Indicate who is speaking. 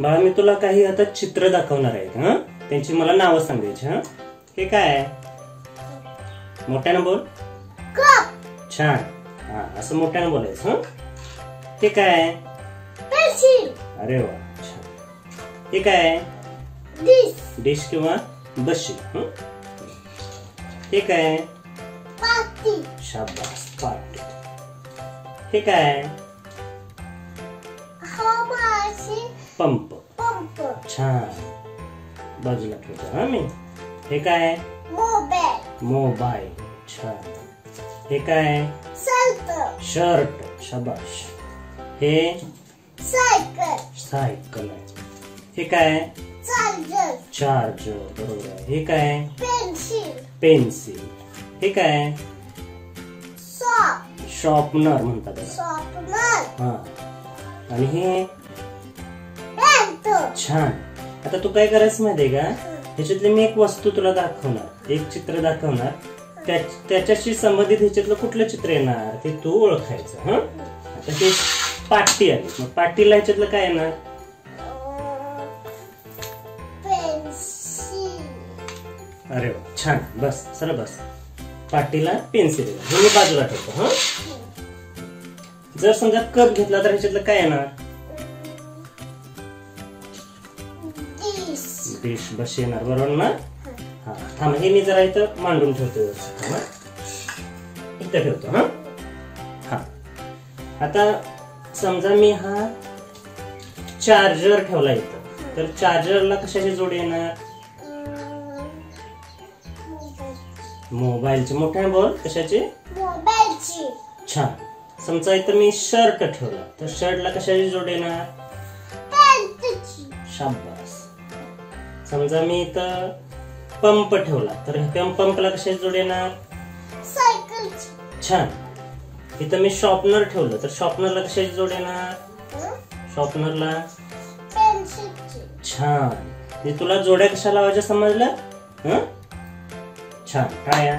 Speaker 1: बाळा मी तुला काही आता चित्र दाखवणार आहे हा? त्यांची मला नावं सांगायची हा? हे काय? आहे मोठ्यानं बोल. छान. हा असं मोठ्यानं बोलायचं हा? हे काय? अरे वा छान. हे काय? आहे
Speaker 2: डिश.
Speaker 1: डिश किंवा बशी हं? काय? शाबास पाट हे काय? पंप।
Speaker 2: पंप।
Speaker 1: छान बाजूला ठेवतो हा मी। हे? काय आहे
Speaker 2: मोबाईल
Speaker 1: मोबाईल छान हे? काय आहे
Speaker 2: सायकल
Speaker 1: शर्ट शाबाश। हे
Speaker 2: सायकल
Speaker 1: सायकल आहे हे काय आहे
Speaker 2: चार्जर।
Speaker 1: चार्जर बरोबर आहे हे? काय आहे
Speaker 2: पेन्सिल
Speaker 1: पेन्सिल हे? काय आहे शॉर्पनर म्हणतात त्याला
Speaker 2: शॉर्पनर
Speaker 1: हा। आणि हे? छान. आता तू काय करायचं माहितीये का? ह्याच्यातली मी एक वस्तू तुला दाखवणार. एक चित्र दाखवणार. त्या- त्याच्याशी संबंधित ह्याच्यातलं कुठलं चित्र येणार ते तू ओळखायचं हा? आता हे पाटी आली. मग पाटीला ह्याच्यातलं काय येणार? अरे वा छान. बस सर बस. पाटीला पेन्सिल हे मी बाजूला ठेवतो हा. जर समजा कप घेतला तर ह्याच्यातलं काय येणार?
Speaker 2: डिश
Speaker 1: बस येणार बरोबर ना? हा थांब हे मी जरा इथं मांडून ठेवतो. इथं ठेवतो हा? हा. आता समजा मी हा चार्जर ठेवला इथं. तर चार्जरला कशाची जोडी येणार? मोबाईलची. मोठ्या बोल कशाची?
Speaker 2: मोबाईलची.
Speaker 1: छान. समजा इथं मी शर्ट ठेवला. तर शर्टला कशाची जोड येणार? शाबास. समजा मी इथं पंप ठेवला तर पंप पंपला कशाची जोड येणार?
Speaker 2: सायकलची.
Speaker 1: छान. इथं मी शॉर्पनर ठेवलं तर शॉर्पनरला कशाची जोड येणार? शॉर्पनरला
Speaker 2: पेन्सिलची
Speaker 1: छान. हे तुला जोड्या कशा लावायच्या समजल्या हं? छान. काय